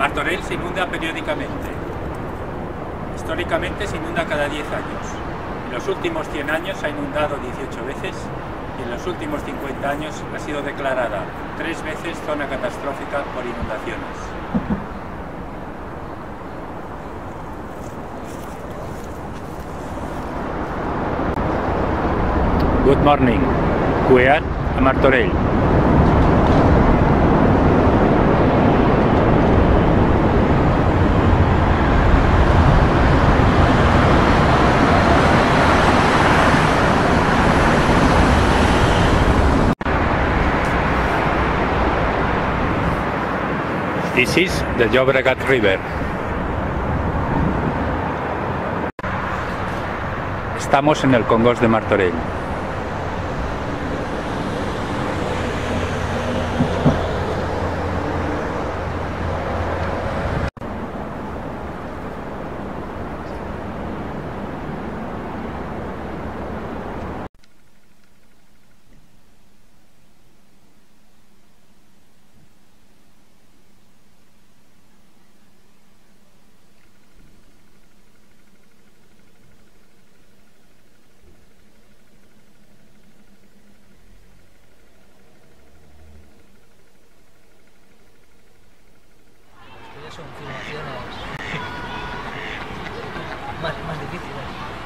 Martorell se inunda periódicamente. Históricamente se inunda cada 10 años. En los últimos 100 años ha inundado 18 veces y en los últimos 50 años ha sido declarada tres veces zona catastrófica por inundaciones. Good morning. We are Martorell. This is the Llobregat River. Estamos en el Congos de Martorell. Son filmaciones más, más difíciles.